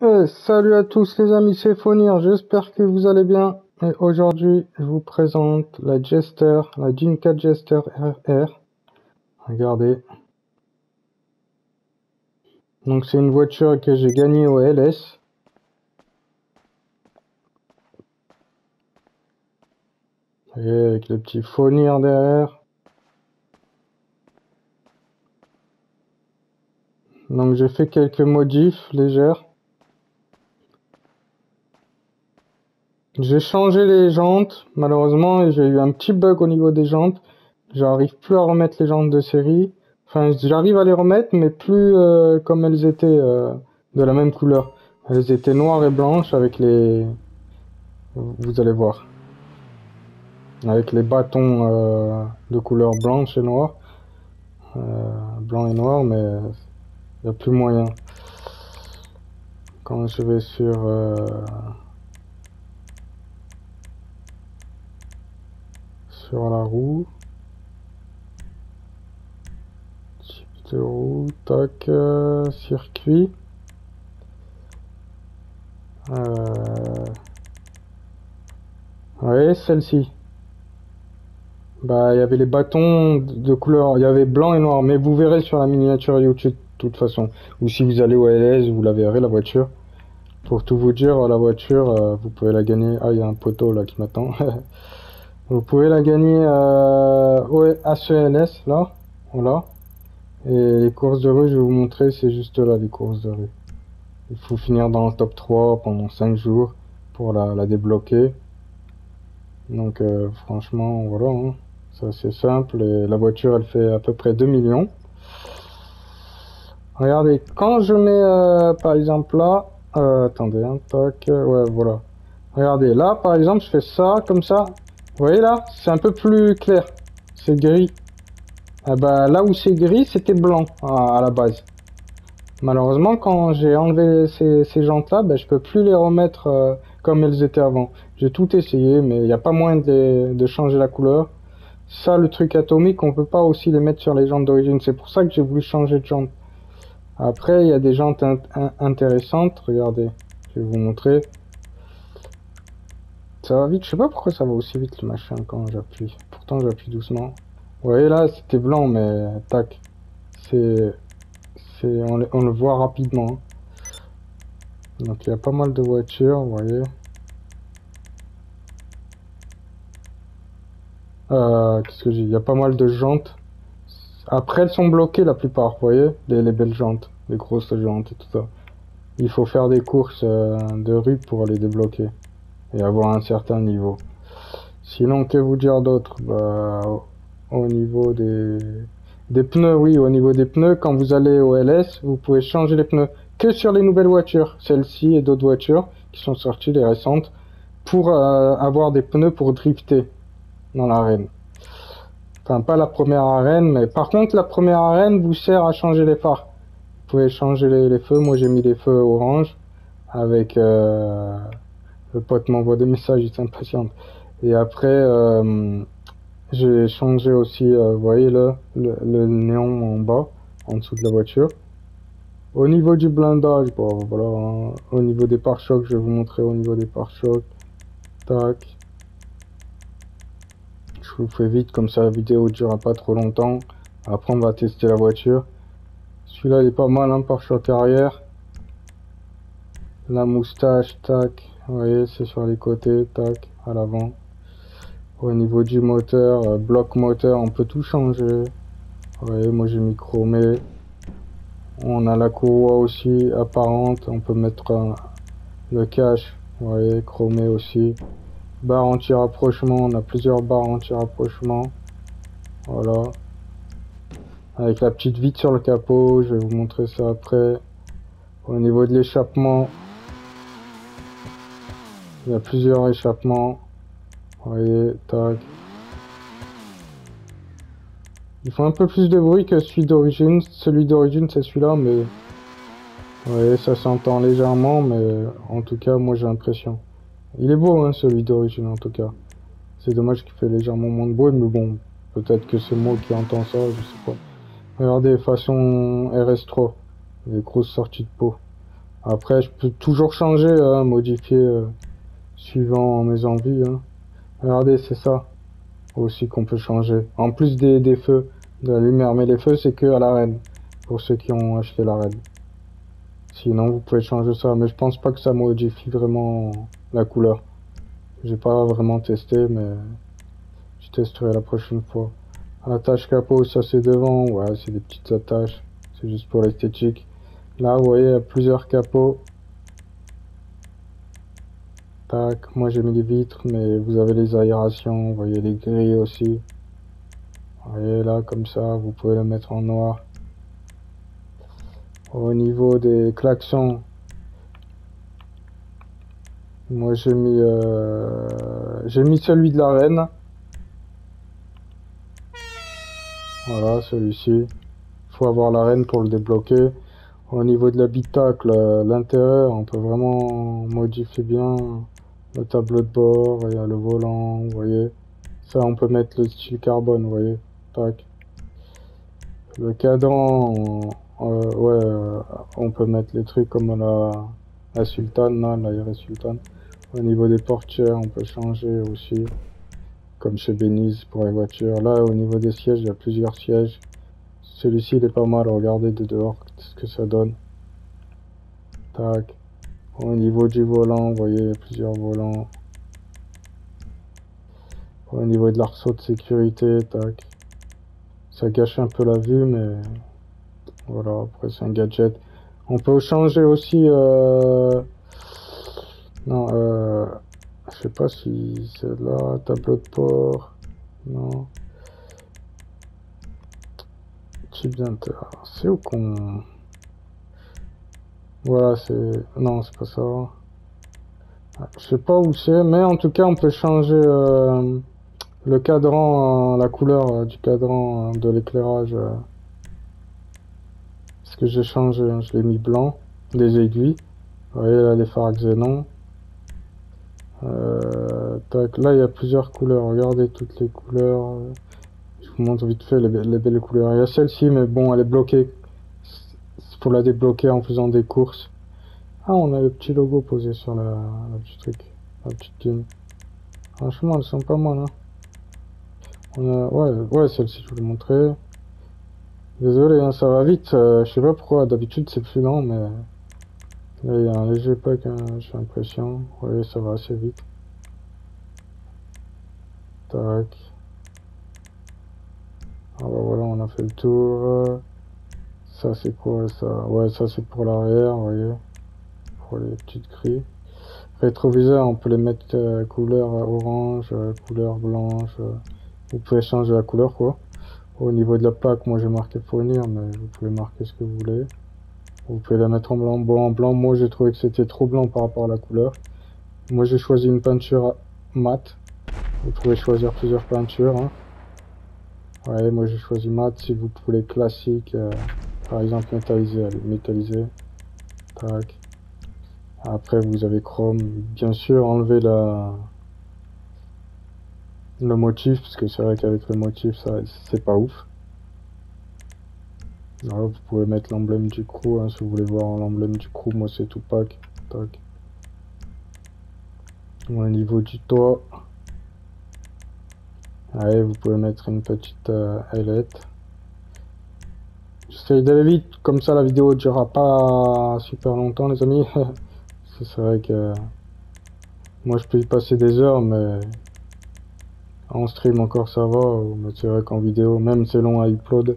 Salut à tous les amis, c'est Fonir, j'espère que vous allez bien. Et aujourd'hui, je vous présente la Jester, la Jinka Jester RR. Regardez. Donc c'est une voiture que j'ai gagnée au LS. Et avec le petit Fonir derrière. Donc j'ai fait quelques modifs légères. J'ai changé les jantes, malheureusement, j'ai eu un petit bug au niveau des jantes. J'arrive plus à remettre les jantes de série. Enfin, j'arrive à les remettre, mais plus euh, comme elles étaient euh, de la même couleur. Elles étaient noires et blanches avec les... Vous allez voir. Avec les bâtons euh, de couleur blanche et noire. blanc et noir, mais il n'y a plus moyen. Quand je vais sur... sur la roue. Type de roue, tac, euh, circuit. Euh... Ouais, celle-ci. Bah, il y avait les bâtons de couleur, il y avait blanc et noir, mais vous verrez sur la miniature YouTube de toute façon. Ou si vous allez au LS, vous la verrez la voiture. Pour tout vous dire, la voiture, euh, vous pouvez la gagner. Ah, il y a un poteau là qui m'attend. Vous pouvez la gagner euh, au HELS, là, voilà. Et les courses de rue, je vais vous montrer, c'est juste là, les courses de rue. Il faut finir dans le top 3 pendant 5 jours pour la, débloquer. Donc euh, franchement, voilà, hein. c'est assez simple. Et la voiture, elle fait à peu près 2 millions. Regardez, quand je mets, euh, par exemple, là, euh, attendez, un tac, ouais, voilà. Regardez, là, par exemple, je fais ça, comme ça, vous voyez là C'est un peu plus clair. C'est gris. Ah bah, là où c'est gris, c'était blanc à, la base. Malheureusement, quand j'ai enlevé ces, jantes-là, ben, je peux plus les remettre euh, comme elles étaient avant. J'ai tout essayé, mais il n'y a pas moyen de, changer la couleur. Ça, le truc atomique, on peut pas aussi les mettre sur les jantes d'origine. C'est pour ça que j'ai voulu changer de jante. Après, il y a des jantes intéressantes. Regardez, je vais vous montrer. Ça va vite, je sais pas pourquoi ça va aussi vite le machin quand j'appuie. Pourtant j'appuie doucement. Vous voyez là, c'était blanc, mais tac. C'est... c'est on, le voit rapidement. Donc il y a pas mal de voitures, vous voyez. Euh, qu'est-ce que j'ai Il y a pas mal de jantes. Après, elles sont bloquées la plupart, vous voyez les, les belles jantes, les grosses jantes et tout ça. Il faut faire des courses euh, de rue pour les débloquer et avoir un certain niveau. Sinon, que vous dire d'autre? Bah, Au niveau des, des pneus, oui, au niveau des pneus, quand vous allez au LS, vous pouvez changer les pneus que sur les nouvelles voitures, celles-ci et d'autres voitures qui sont sorties, les récentes, pour euh, avoir des pneus pour drifter dans l'arène. Enfin, pas la première arène, mais par contre, la première arène vous sert à changer les phares. Vous pouvez changer les, feux. Moi, j'ai mis les feux orange avec euh, le pote m'envoie des messages, il s'impatiente. Et après, euh, j'ai changé aussi, euh, vous voyez là, le, néon en bas, en dessous de la voiture. Au niveau du blindage, bon voilà, hein. au niveau des pare-chocs, je vais vous montrer au niveau des pare-chocs. Tac. Je vous fais vite, comme ça la vidéo durera pas trop longtemps. Après, on va tester la voiture. Celui-là, il est pas mal, hein, pare-choc arrière. La moustache, tac. Vous voyez, c'est sur les côtés, tac, à l'avant. Au niveau du moteur, euh, bloc moteur, on peut tout changer. Vous voyez, moi j'ai mis chromé. On a la courroie aussi apparente, on peut mettre le cache, vous voyez, chromé aussi. Barre anti-rapprochement, on a plusieurs barres anti-rapprochement. Voilà. Avec la petite vitre sur le capot, je vais vous montrer ça après. Au niveau de l'échappement, il y a plusieurs échappements. Vous voyez, tac. Il faut un peu plus de bruit que celui d'origine. Celui d'origine, c'est celui-là, mais... Vous voyez, ça s'entend légèrement, mais en tout cas, moi j'ai l'impression. Il est beau, hein, celui d'origine, en tout cas. C'est dommage qu'il fait légèrement moins de bruit, mais bon, peut-être que c'est moi qui entends ça, je sais pas. Regardez, façon RS3. Les grosses sorties de peau. Après, je peux toujours changer, hein, modifier euh, suivant mes envies. Hein. Regardez, c'est ça aussi qu'on peut changer. En plus des, des feux, de la lumière. Mais les feux, c'est que à l'arène, pour ceux qui ont acheté l'arène. Sinon, vous pouvez changer ça. Mais je pense pas que ça modifie vraiment la couleur. J'ai pas vraiment testé, mais je testerai la prochaine fois. Attache capot, ça c'est devant. Ouais, c'est des petites attaches. C'est juste pour l'esthétique. Là, vous voyez, plusieurs capots. Moi j'ai mis les vitres, mais vous avez les aérations, vous voyez les grilles aussi. Vous voyez là, comme ça, vous pouvez le mettre en noir. Au niveau des klaxons, moi j'ai mis euh, j'ai mis celui de la reine. Voilà, celui-ci. Faut avoir la reine pour le débloquer. Au niveau de l'habitacle, euh, l'intérieur, on peut vraiment modifier bien le tableau de bord, il y a le volant, vous voyez. Ça, on peut mettre le style carbone, vous voyez. Tac. Le cadran, euh, ouais, euh, on peut mettre les trucs comme la, la sultane, là, la sultane. Au niveau des portières, on peut changer aussi. Comme chez Benize pour les voitures. Là, au niveau des sièges, il y a plusieurs sièges. Celui-ci, il est pas mal. Regardez de dehors ce que ça donne. Tac. Au niveau du volant, vous voyez, plusieurs volants. Au niveau de l'arceau de sécurité, tac. Ça gâche un peu la vue, mais voilà, après c'est un gadget. On peut changer aussi... Euh... Non, euh... Je sais pas si c'est là, tableau de port. Non. d'inter. C'est où qu'on... Voilà, c'est... Non, c'est pas ça. Je sais pas où c'est, mais en tout cas, on peut changer euh, le cadran, euh, la couleur euh, du cadran de l'éclairage. ce que j'ai changé, hein, je l'ai mis blanc, les aiguilles. Vous voyez là, les phares xénon. tac, là, il y a plusieurs couleurs. Regardez toutes les couleurs vous montre vite fait les, belles couleurs. Il y a celle-ci, mais bon, elle est bloquée. Pour la débloquer en faisant des courses. Ah, on a le petit logo posé sur la, la petite truc, la petite game. Franchement, elles sont pas mal, hein. On a, ouais, ouais, celle-ci, je vous l'ai montré. Désolé, hein, ça va vite. Euh, je sais pas pourquoi. D'habitude, c'est plus lent, mais là, il y a un léger pack, hein, j'ai l'impression. Ouais, ça va assez vite. Tac. Ah bah voilà, on a fait le tour. Ça c'est quoi ça? Ouais, ça c'est pour l'arrière, vous voyez. Pour les petites grilles. Rétroviseur, on peut les mettre euh, couleur orange, euh, couleur blanche. Euh. vous pouvez changer la couleur quoi. Au niveau de la plaque, moi j'ai marqué fournir, mais vous pouvez marquer ce que vous voulez. Vous pouvez la mettre en blanc, bon en blanc. Moi j'ai trouvé que c'était trop blanc par rapport à la couleur. Moi j'ai choisi une peinture mat. Vous pouvez choisir plusieurs peintures. Hein. Ouais, moi j'ai choisi mat. Si vous voulez classique, par exemple métallisé, allez, métallisé. Tac. Après vous avez chrome. Bien sûr, enlever la le motif, parce que c'est vrai qu'avec le motif, ça c'est pas ouf. Vous pouvez mettre l'emblème du crew, hein, si vous voulez voir l'emblème du crew, moi c'est Tupac. Tac. Au niveau du toit, Allez, vous pouvez mettre une petite euh, ailette. D'aller vite, comme ça la vidéo durera pas super longtemps les amis. c'est vrai que moi je peux y passer des heures mais en stream encore ça va, mais c'est vrai qu'en vidéo même c'est long à upload.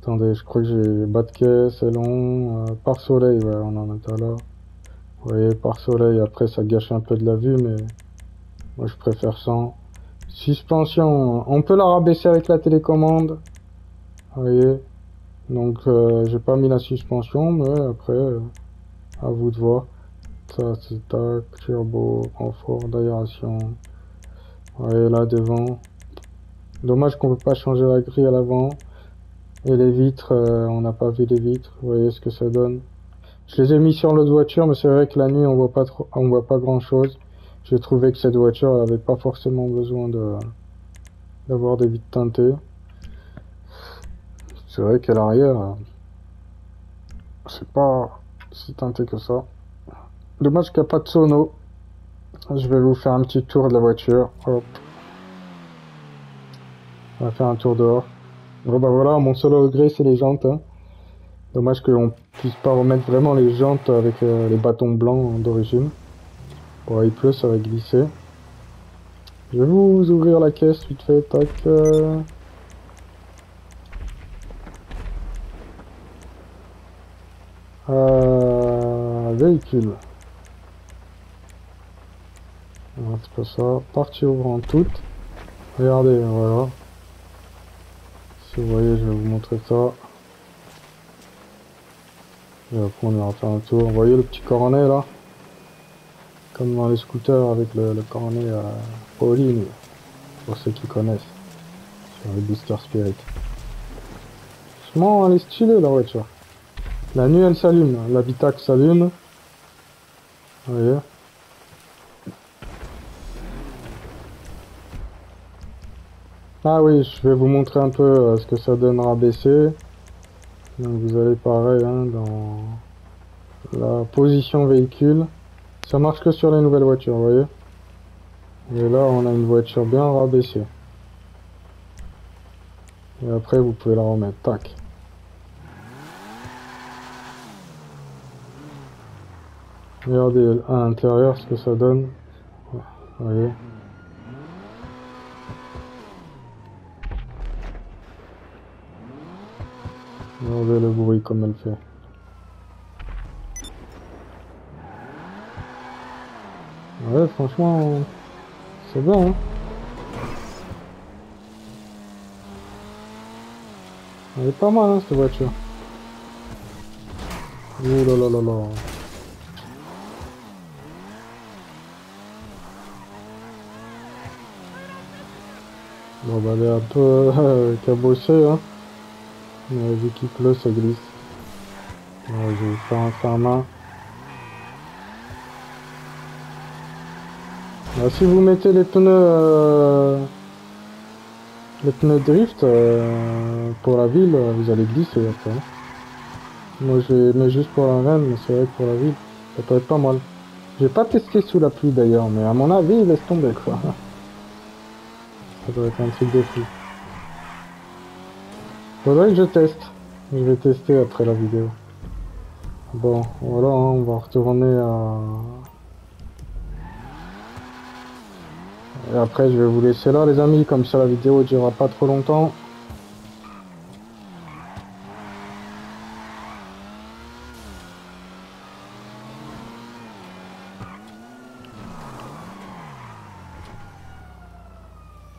Attendez, je crois que j'ai caisse, c'est long. Euh, par soleil, ouais, on en est là. Vous voyez, par soleil, après ça gâche un peu de la vue, mais moi je préfère sans. Suspension, on peut la rabaisser avec la télécommande. Vous voyez Donc euh, j'ai pas mis la suspension, mais après, euh, à vous de voir. Ça c'est tac, turbo, confort d'aération. Voyez là devant. Dommage qu'on peut pas changer la grille à l'avant. Et les vitres, euh, on n'a pas vu les vitres. Vous voyez ce que ça donne. Je les ai mis sur l'autre voiture, mais c'est vrai que la nuit on voit pas trop, on voit pas grand chose. J'ai trouvé que cette voiture n'avait pas forcément besoin de d'avoir des vitres teintées. C'est vrai qu'à l'arrière, c'est pas Si est que ça. Dommage qu'il n'y a pas de sono. Je vais vous faire un petit tour de la voiture. On va faire un tour dehors. Bon bah voilà, mon seul regret c'est les jantes. hein. Dommage qu'on puisse pas remettre vraiment les jantes avec euh, les bâtons blancs d'origine. Bon, il pleut, ça va glisser. Je vais vous ouvrir la caisse vite fait, tac. euh. Euh, véhicule. C'est pas ça. Partie ouvrant toute. Regardez, voilà. Si vous voyez, je vais vous montrer ça. Et après, on ira faire un tour. Vous voyez le petit coronet là? Comme dans les scooters avec le, le coronet à Pauline, pour ceux qui connaissent. Sur les Booster Spirit. Franchement, elle est stylée la voiture. La nuit, elle s'allume. L'habitacle s'allume. Voyez Ah oui, je vais vous montrer un peu euh, ce que ça donne rabaissé. Donc vous allez pareil hein, dans la position véhicule. Ça marche que sur les nouvelles voitures, vous voyez Et là, on a une voiture bien rabaissée. Et après, vous pouvez la remettre. Tac. Regardez à l'intérieur ce que ça donne. Voyez Regardez le bruit comme elle fait. Ouais, franchement, c'est bien, hein. Elle est pas mal, hein, cette voiture. Ouh là là là là. Bon, bah, elle est un peu euh, cabossée, hein. Mais vu qu'il pleut, ça glisse. Je vais faire un fermat. Bah, si vous mettez les pneus, euh, les pneus drift euh, pour la ville, euh, vous allez glisser hein. Moi, je les mets juste pour la reine, mais c'est vrai que pour la ville, ça peut être pas mal. J'ai pas testé sous la pluie d'ailleurs, mais à mon avis, il laisse tomber quoi. Ça doit être un truc de fou. Faudrait que je teste. Je vais tester après la vidéo. Bon, voilà, hein, on va retourner à... Et après, je vais vous laisser là, les amis, comme ça la vidéo durera pas trop longtemps.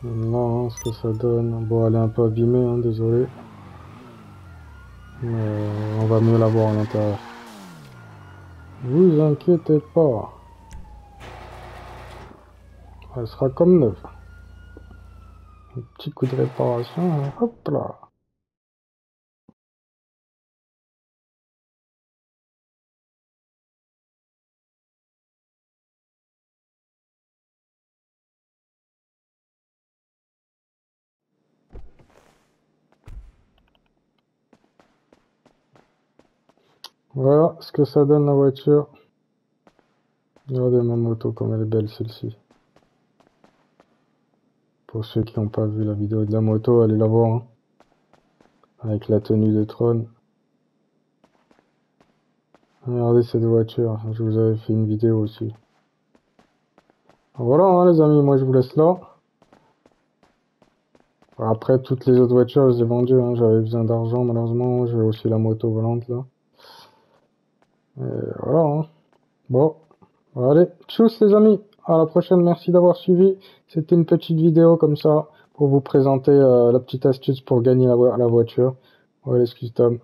Non, ce que ça donne. Bon, elle est un peu abîmée, hein, désolé. Mais on va mieux la voir à l'intérieur. Vous inquiétez pas. Elle sera comme neuve. Un petit coup de réparation, hein. hop là. Voilà ce que ça donne la voiture. Regardez ma moto comme elle est belle celle-ci. Pour ceux qui n'ont pas vu la vidéo de la moto, allez la voir. hein. Avec la tenue de trône. Regardez cette voiture, je vous avais fait une vidéo aussi. Voilà hein, les amis, moi je vous laisse là. Après toutes les autres voitures, je les ai vendues, hein. j'avais besoin d'argent malheureusement, j'ai aussi la moto volante là. Et voilà. hein. Bon, allez, tchuss les amis, à la prochaine, merci d'avoir suivi. C'était une petite vidéo comme ça pour vous présenter euh, la petite astuce pour gagner la, vo- la voiture. Ouais, les custom.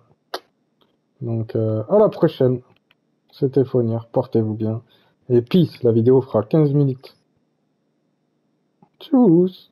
Donc euh, à la prochaine. C'était Fonir, portez-vous bien. Et peace, la vidéo fera 15 minutes. Tchuss